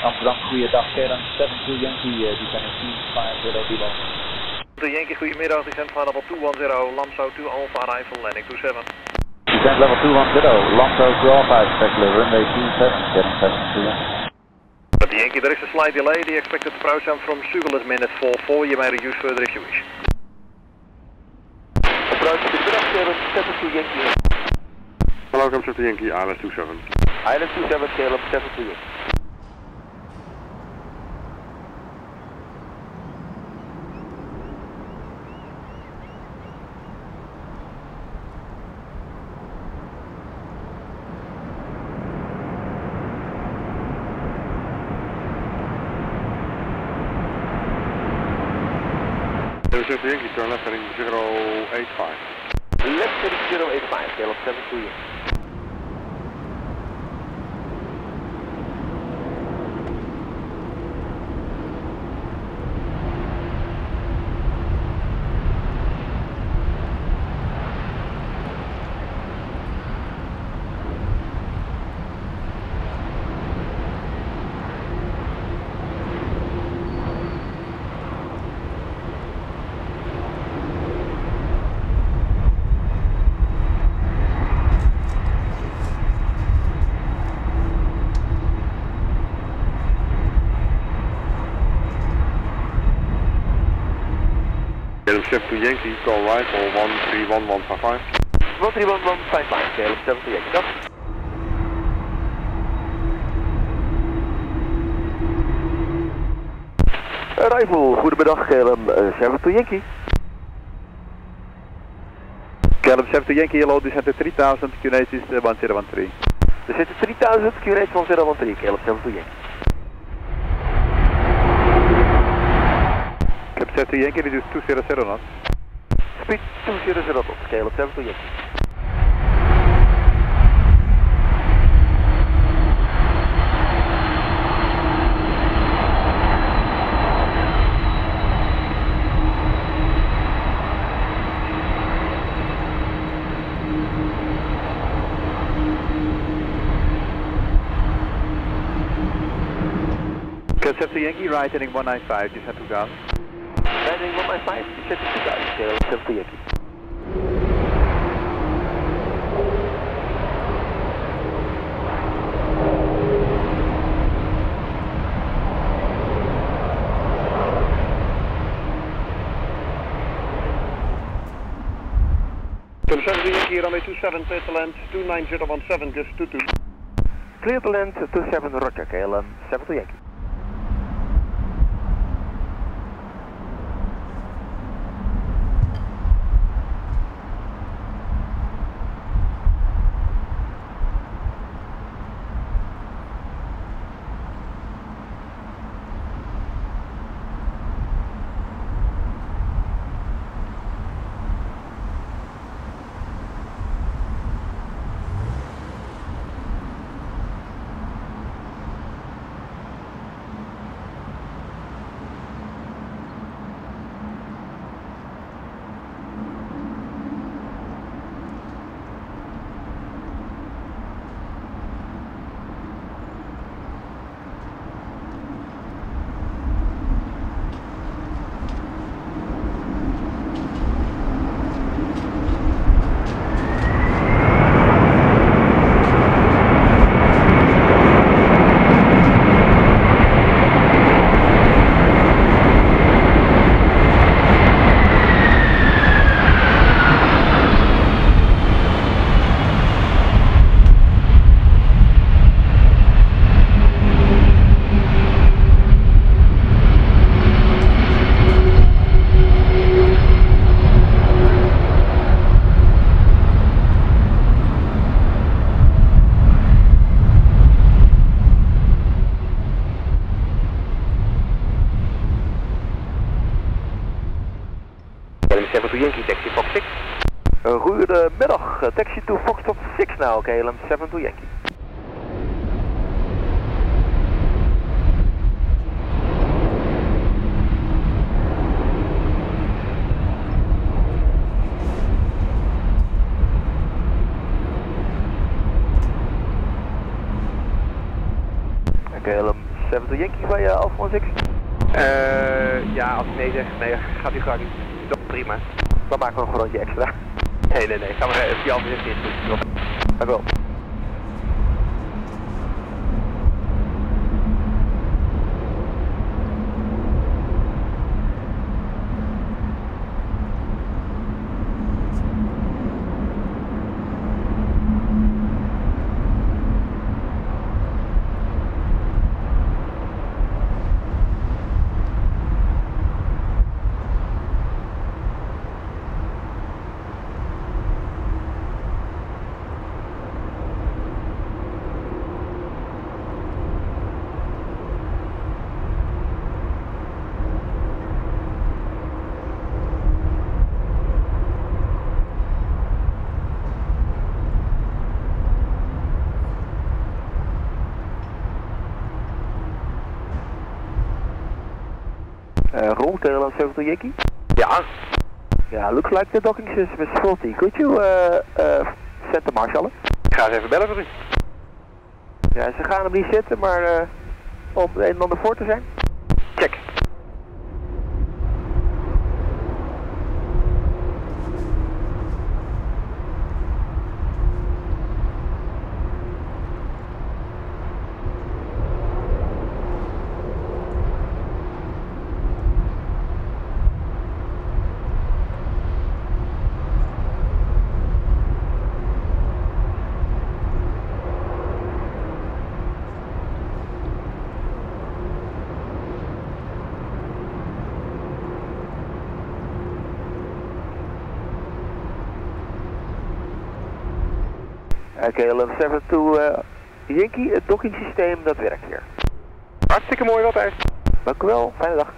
Amsterdam, goeiedag, KLM 72 Yankee, uh, descending 250 below. De Yankee, goedemiddag, descent van level 210, Lamso to Alpha arrival, landing 27. Descent level 210, Lamso to Alpha, expected runway 27, getting 72 The Yankee, there is a slight delay, the expected approach time from Sugal is minute 44, you may reduce further if you wish. Approach, goedemiddag, KLM 72 Yankee. Hello, come to Yankee, Island 27. Island 27, KLM 72 Yankee. Is Yankee, turn left heading 085. Left heading 085, KLM 72 Yankee. KLM 72 Yankee, call right for 131155. 131155, KLM 72 Yankee. Dag. Arrival, goedemiddag, KLM 72 Yankee. KLM 70 Yankee, hello, descent to 3000, QNH is uh, 1013. Er zitten 3000, QNH 1013, KLM 72 Yankee. KLM 70 Yankee, reduce 200 knots. Speed 200 knots, KLM 72 Yankee. KLM 70 Yankee, right heading 195, descent 2000. Landing 195, descent to 2000, KLM 72 Yankee. KLM 70 Yankee, runway 27, clear to land 29017, just 22. Clear to land 27 Roger, KLM 72 Yankee. 72 Yankee, taxi Fox 6. Uh, goedemiddag, uh, taxi to Foxtrot 6 now, KLM 72 Yankee. KLM 72 Yankee bij uh, Alpha 6. Uh, ja, als ik nee zeg, nee, gaat u gang. Toch prima. Dan maken we een rondje extra. Nee, nee, nee. Ga maar even die Alpha 6 in. Dank u wel. 70 Yankee? Ja. Yeah, looks like the docking system is faulty. Could you uh, uh, set the marshal? Ik ga eens even bellen voor u. Ja, ze gaan hem niet zetten, maar uh, om een en ander voor te zijn. KLM 72 uh, Yankee, het dockingsysteem dat werkt weer. Hartstikke mooi wat. Dank u wel, fijne dag.